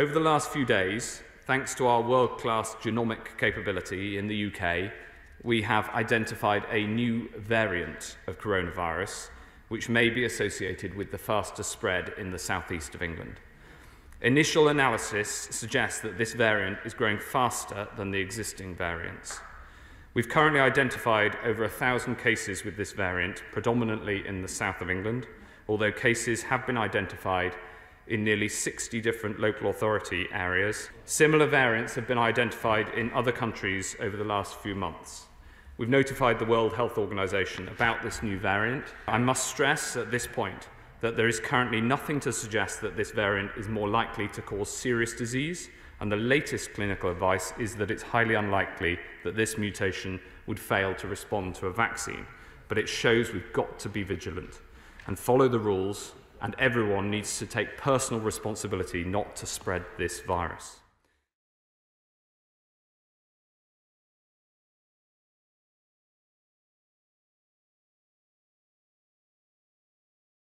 Over the last few days, thanks to our world class genomic capability in the UK, we have identified a new variant of coronavirus which may be associated with the faster spread in the southeast of England. Initial analysis suggests that this variant is growing faster than the existing variants. We've currently identified over a thousand cases with this variant, predominantly in the south of England, although cases have been identified in nearly 60 different local authority areas. Similar variants have been identified in other countries over the last few months. We've notified the World Health Organization about this new variant. I must stress at this point that there is currently nothing to suggest that this variant is more likely to cause serious disease, and the latest clinical advice is that it's highly unlikely that this mutation would fail to respond to a vaccine. But it shows we've got to be vigilant and follow the rules, and everyone needs to take personal responsibility not to spread this virus.